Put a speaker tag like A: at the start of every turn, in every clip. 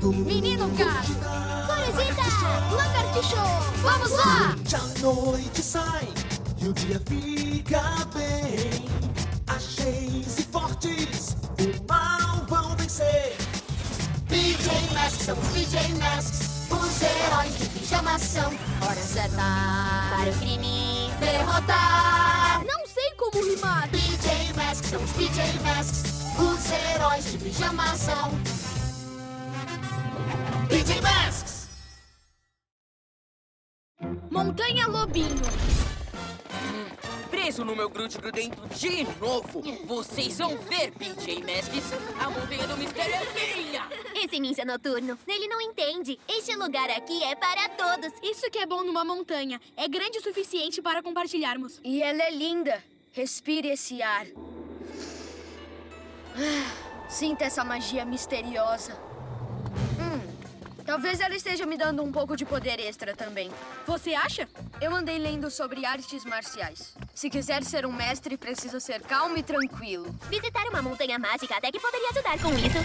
A: gato.
B: Menino gato.
C: Corujita! Lagartixo!
B: Vamos lá!
A: Já a noite sai e o dia fica bem. Ágeis e fortes, o mal vão vencer.
C: PJ Masks, são os PJ Masks. Os heróis de pijama são. Hora certa para o crime derrotar.
B: Não sei como rimar.
C: PJ Masks, são os PJ Masks. Os heróis de pijama são.
A: PJ Masks!
B: Montanha Lobinho.
D: Preso no meu grude grudento de novo. Vocês vão ver, PJ Masks. A montanha do mistério é minha.
C: Esse ninja noturno, ele não entende. Este lugar aqui é para todos.
B: Isso que é bom numa montanha. É grande o suficiente para compartilharmos.
E: E ela é linda. Respire esse ar. Ah, Sinta essa magia misteriosa. Talvez ela esteja me dando um pouco de poder extra também.
B: Você acha?
E: Eu andei lendo sobre artes marciais. Se quiser ser um mestre, precisa ser calmo e tranquilo.
C: Visitar uma montanha mágica até que poderia ajudar com isso.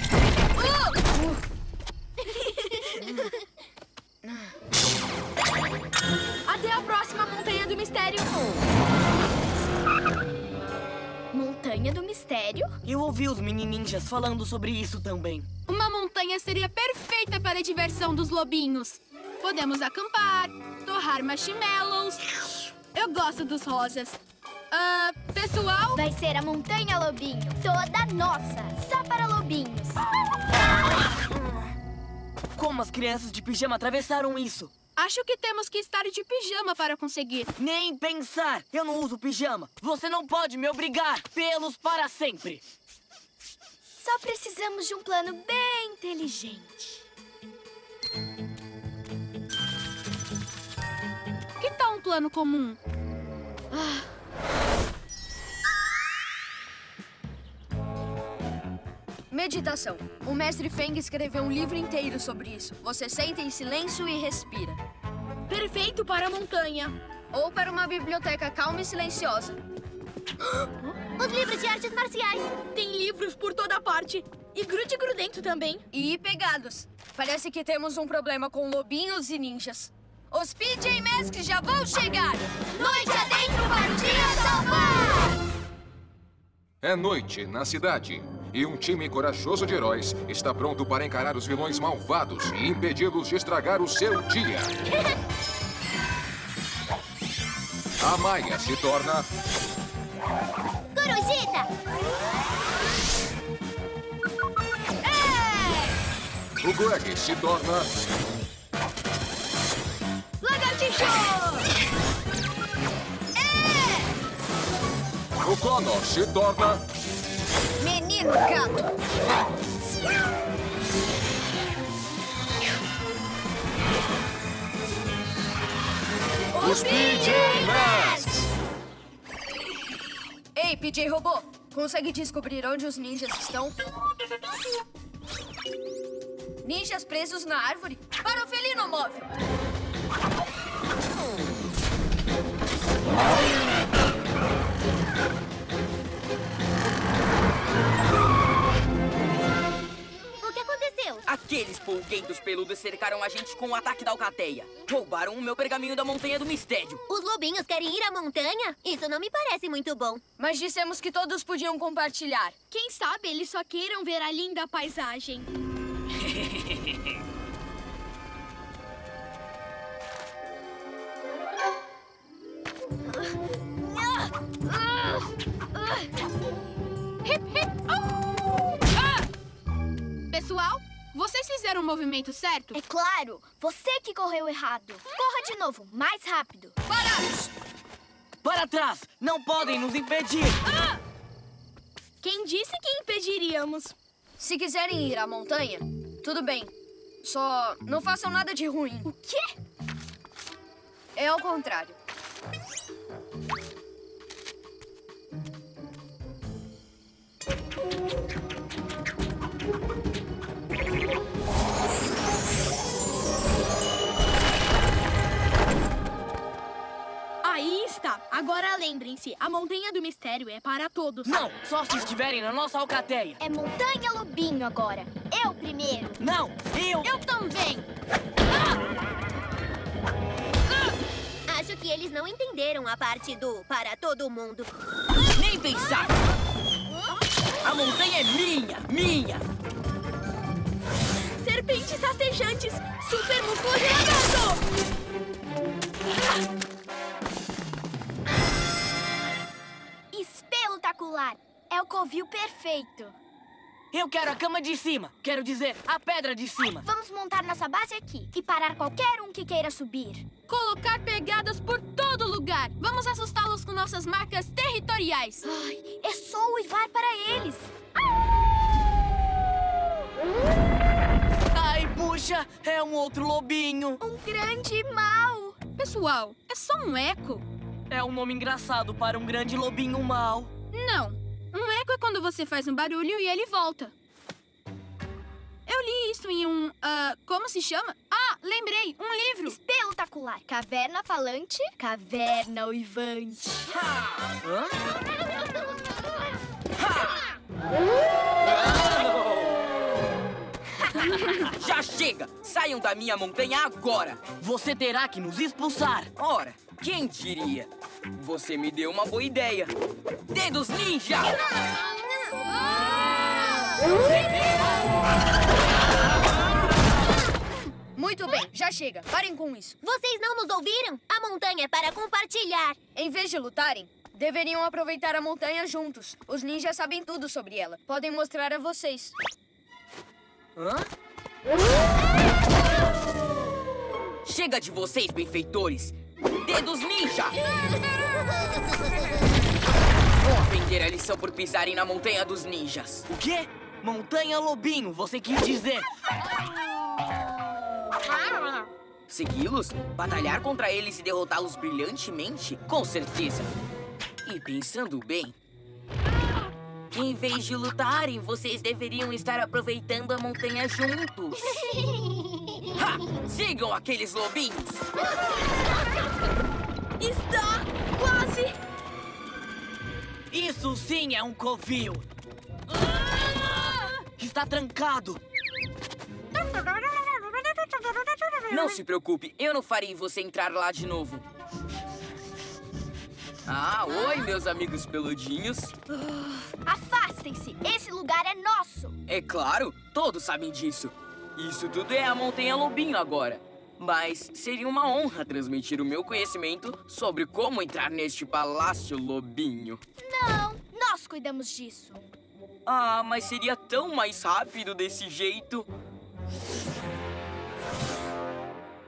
B: Até a próxima Montanha do Mistério. Montanha do Mistério?
D: Eu ouvi os mini ninjas falando sobre isso também.
B: Montanha seria perfeita para a diversão dos lobinhos. Podemos acampar, torrar marshmallows. Eu gosto dos rosas. Ah, pessoal,
C: Vai ser a Montanha Lobinho. Toda nossa. Só para lobinhos.
D: Como as crianças de pijama atravessaram isso?
B: acho que temos que estar de pijama para conseguir.
D: Nem pensar! Eu não uso pijama! Você não pode me obrigar! Pelos para sempre!
C: Só precisamos de um plano bem inteligente.
B: Que tal um plano comum?
E: Meditação. O mestre Feng escreveu um livro inteiro sobre isso. Você senta em silêncio e respira.
B: Perfeito para a montanha.
E: Ou para uma biblioteca calma e silenciosa.
C: Os livros de artes marciais.
B: Tem livros por toda parte. E grude grudento também.
E: E pegados. Parece que temos um problema com lobinhos e ninjas. Os PJ Masks já vão chegar!
C: Noite adentro para o dia salvar!
F: É noite na cidade e um time corajoso de heróis está pronto para encarar os vilões malvados e impedi-los de estragar o seu dia. A Maia se torna
C: Corujita!
F: o Greg se torna
B: Lagartixo!
F: o Connor se torna
E: Menino gato!
F: os Masks.
E: Ei, PJ Robô! Consegue descobrir onde os ninjas estão? Ninjas presos na árvore? Para o felino móvel!
D: Polguentos peludos cercaram a gente com o ataque da alcateia. Roubaram o meu pergaminho da montanha do mistério.
C: Os lobinhos querem ir à montanha? Isso não me parece muito bom.
E: Mas dissemos que todos podiam compartilhar.
B: Quem sabe eles só queiram ver a linda paisagem. movimento certo?
C: É claro, você que correu errado. Corra de novo, mais rápido.
B: Parados!
D: Para trás! Não podem nos impedir!
B: Quem disse que impediríamos?
E: Se quiserem ir à montanha, tudo bem. Só não façam nada de ruim.
B: O quê?
E: É ao contrário.
B: Agora lembrem-se, a Montanha do Mistério é para todos.
D: Não, só se estiverem na nossa alcateia.
C: É Montanha Lobinho agora. Eu primeiro.
D: Não, eu...
B: Eu também!
C: Acho que eles não entenderam a parte do para todo mundo.
D: Nem pensar. A montanha é minha, minha.
B: Serpentes rastejantes! Super músculo
C: É o covil perfeito.
D: Eu quero a cama de cima. Quero dizer, a pedra de cima.
C: Vamos montar nossa base aqui e parar qualquer um que queira subir.
B: Colocar pegadas por todo lugar! Vamos assustá-los com nossas marcas territoriais!
C: Ai, é só uivar para eles.
D: Ai, puxa, é um outro lobinho.
C: Um grande mal.
B: Pessoal, é só um eco.
D: É um nome engraçado para um grande lobinho mau.
B: Não. Um eco é quando você faz um barulho e ele volta. Eu li isso em um. ah, como se chama? Ah, lembrei! Um livro!
C: Espelutacular. Caverna falante, caverna uivante.
D: Já chega! Saiam da minha montanha agora! Você terá que nos expulsar! Ora, quem diria? Você me deu uma boa ideia! Dedos ninja!
E: Muito bem, já chega. Parem com isso.
C: Vocês não nos ouviram? A montanha é para compartilhar.
E: Em vez de lutarem, deveriam aproveitar a montanha juntos. Os ninjas sabem tudo sobre ela. Podem mostrar a vocês.
D: Hã? Chega de vocês, benfeitores! Dedos ninja! Vão aprender a lição por pisarem na montanha dos ninjas. O quê? Montanha Lobinho, você quis dizer? Segui-los? Batalhar contra eles e derrotá-los brilhantemente? Com certeza. E pensando bem, em vez de lutarem, vocês deveriam estar aproveitando a montanha juntos. Ha! Sigam aqueles lobinhos!
B: Está quase!
D: Isso sim é um covil! Está trancado! Não se preocupe, eu não farei você entrar lá de novo. Ah, oi, meus amigos peludinhos.
C: Afastem-se. Esse lugar é nosso.
D: É claro, todos sabem disso. Isso tudo é a Montanha Lobinho agora. Mas seria uma honra transmitir o meu conhecimento sobre como entrar neste palácio Lobinho.
C: Não, nós cuidamos disso.
D: Ah, mas seria tão mais rápido desse jeito.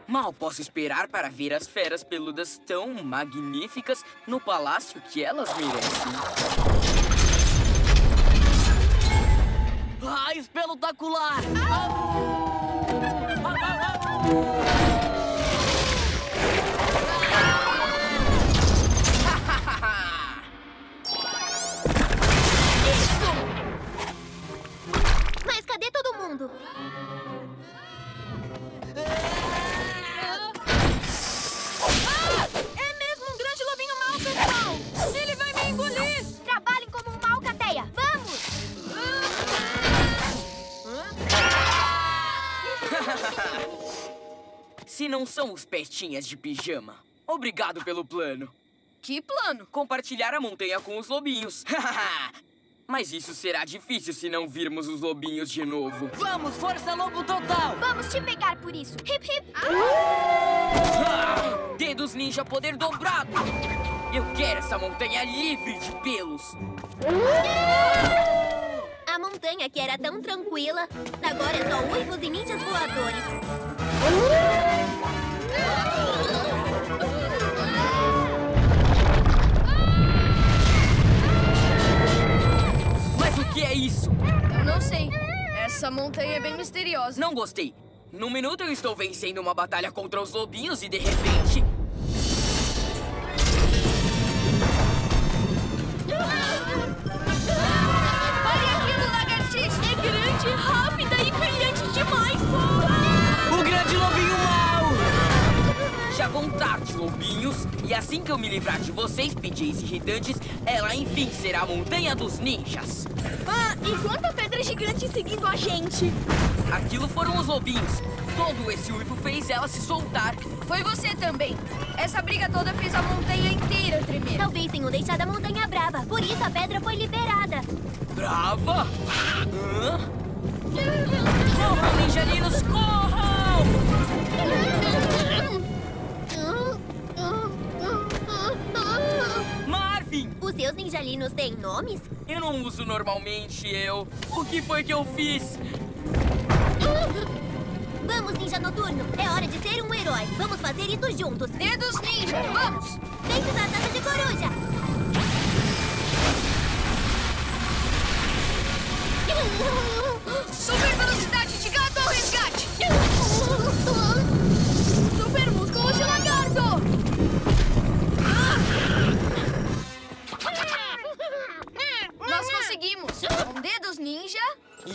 D: Mal posso esperar para ver as feras peludas tão magníficas no palácio que elas merecem. Ah, espelutacular!
C: Mas
D: Se não são os pestinhas de pijama, obrigado pelo plano.
E: Que plano?
D: Compartilhar a montanha com os lobinhos. Mas isso será difícil se não virmos os lobinhos de novo. Vamos, força lobo total!
C: Vamos te pegar por isso. Hip, hip.
D: Ah! Dedos ninja poder dobrado! Eu quero essa montanha livre de pelos!
C: A montanha que era tão tranquila, agora é só uivos e ninjas voadores.
D: Mas o que é isso?
E: Eu não sei. Essa montanha é bem misteriosa.
D: Não gostei. Num minuto eu estou vencendo uma batalha contra os lobinhos e de repente.
B: E
D: assim que eu me livrar de vocês, PJs irritantes, ela enfim será a Montanha dos Ninjas.
E: Ah, e quanta pedra gigante seguindo a gente!
D: Aquilo foram os lobinhos. Todo esse uivo fez ela se soltar.
E: Foi você também. Essa briga toda fez a montanha inteira tremer.
C: Talvez tenham deixado a montanha brava. Por isso a pedra foi liberada.
D: Brava? Hã? Corram, ninjalinos, corram! Marvin!
C: Os seus ninjalinos têm nomes?
D: Eu não uso normalmente, eu. O que foi que eu fiz?
C: Vamos, ninja noturno. É hora de ser um herói. Vamos fazer isso juntos.
E: Dedos ninja, vamos!
C: Dentro da dança de coruja.
E: Super velocidade de gato ao resgate!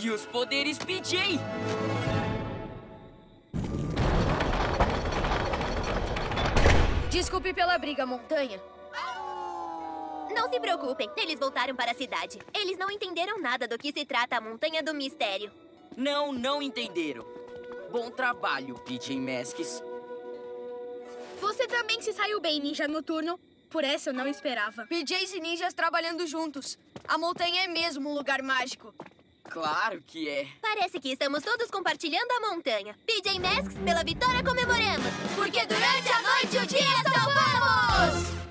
D: E os poderes PJ?
E: desculpe pela briga, montanha.
C: Não se preocupem, eles voltaram para a cidade. Eles não entenderam nada do que se trata a Montanha do Mistério.
D: Não, não entenderam. Bom trabalho, PJ Masks.
B: Você também se saiu bem, ninja noturno. Por essa eu não esperava.
E: PJs e ninjas trabalhando juntos. A montanha é mesmo um lugar mágico.
D: Claro que é.
C: Parece que estamos todos compartilhando a montanha. PJ Masks, pela vitória comemoramos! Porque durante a noite o dia salvamos!